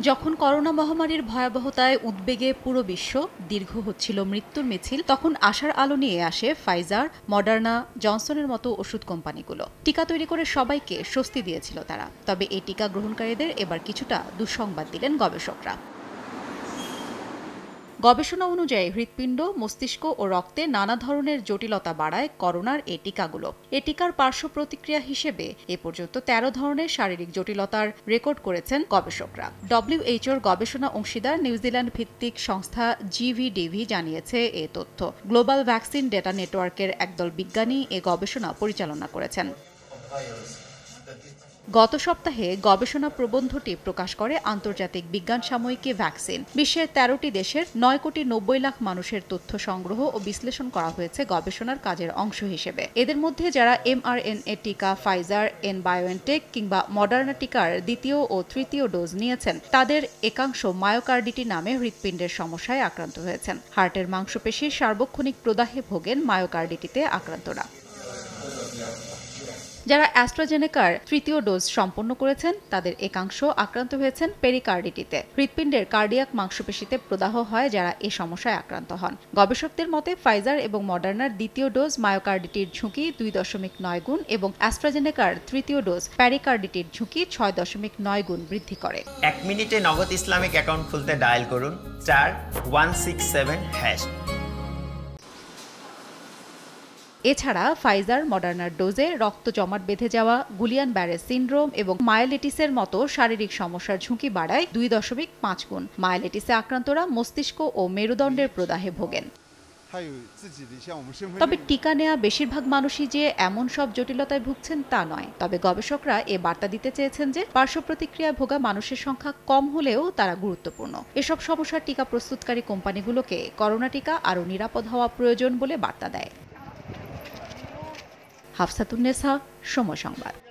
যখন করোনা মহামারীর ভয়াবহতায় উদ্বেগে পুরো বিশ্ব দীর্ঘ হচ্ছিল মৃত্যুর মিছিল, তখন আশার আলো নিয়ে আসে ফাইজার, মডার্না, জনসনের মতো ওষুধ কোম্পানিগুলো। টিকা তৈরি করে সবাইকে স্বস্তি দিয়েছিল তারা। তবে এই টিকা গ্রহণকারীদের এবার কিছুটা দুঃসংবাদ দিলেন গবেষকরা। গবেষণা অনুযায়ী হৃৎপিণ্ড, মস্তিষ্ক ও রক্তে নানা ধরনের জটিলতা বাড়ায় করোনার এই টিকাগুলো। এ টিকার পার্শ্ব প্রতিক্রিয়া হিসেবে এ পর্যন্ত তেরো ধরনের শারীরিক জটিলতার রেকর্ড করেছেন গবেষকরা। ডব্লিউএইচওর গবেষণা অংশীদার নিউজিল্যান্ড ভিত্তিক সংস্থা জিভিডিভি জানিয়েছে এ তথ্য। গ্লোবাল ভ্যাকসিন ডেটা নেটওয়ার্কের একদল বিজ্ঞানী এ গবেষণা পরিচালনা করেছেন। গত সপ্তাহে গবেষণা প্রবন্ধটি প্রকাশ করে আন্তর্জাতিক বিজ্ঞান সাময়িকী ভ্যাকসিন। বিশ্বের তেরোটি দেশের নয় কোটি নব্বই লাখ মানুষের তথ্য সংগ্রহ ও বিশ্লেষণ করা হয়েছে গবেষণার কাজের অংশ হিসেবে। এদের মধ্যে যারা এমআরএনএ টিকা ফাইজার এন বায়োএনটেক কিংবা মডার্না টিকার দ্বিতীয় ও তৃতীয় ডোজ নিয়েছেন, তাদের একাংশ মায়োকার্ডিটি নামে হৃৎপিণ্ডের সমস্যায় আক্রান্ত হয়েছেন। হার্টের মাংসপেশির সার্বক্ষণিক প্রদাহে ভোগেন মায়োকার্ডিটিতে আক্রান্তরা। যারা অ্যাস্ট্রাজেনেকার তৃতীয় ডোজ সম্পন্ন করেছেন, তাদের একাংশ আক্রান্ত হয়েছেন পেরিকার্ডিটিতে। হৃৎপিণ্ডের কার্ডিয়াক মাংসপেশিতে প্রদাহ হয় যারা এ সমস্যায় আক্রান্ত হন। গবেষকদের মতে, ফাইজার এবং মডার্নার দ্বিতীয় ডোজ মায়োকার্ডিটির ঝুঁকি দুই দশমিক নয় গুণ এবং অ্যাস্ট্রাজেনেকার তৃতীয় ডোজ প্যারিকার্ডিটির ঝুঁকি ছয় দশমিক নয় গুণ বৃদ্ধি করে। এক মিনিটে নগদ ইসলামিক অ্যাকাউন্ট খুলতে ডায়াল করুন, চার, ওয়ান, সিক্স, সেভেন, হ্যাশ। এছাড়া ফাইজার মডার্নার ডোজে রক্ত জমাট বেঁধে যাওয়া, গুলিয়ান ব্যারেস সিন্ড্রোম এবং মায়োলিটিসের মতো শারীরিক সমস্যার ঝুঁকি বাড়ায় দুই দশমিক পাঁচ গুণ। মায়োলিটিসে আক্রান্তরা মস্তিষ্ক ও মেরুদণ্ডের প্রদাহে ভোগেন। তবে টিকা নেওয়া বেশিরভাগ মানুষই যে এমন সব জটিলতায় ভুগছেন তা নয়। তবে গবেষকরা এ বার্তা দিতে চেয়েছেন যে পার্শ্ব প্রতিক্রিয়ায় ভোগা মানুষের সংখ্যা কম হলেও তারা গুরুত্বপূর্ণ। এসব সমস্যার টিকা প্রস্তুতকারী কোম্পানিগুলোকে করোনা টিকা আরও নিরাপদ হওয়া প্রয়োজন বলে বার্তা দেয়। হাফসাতুন্নেসা সময় সংবাদ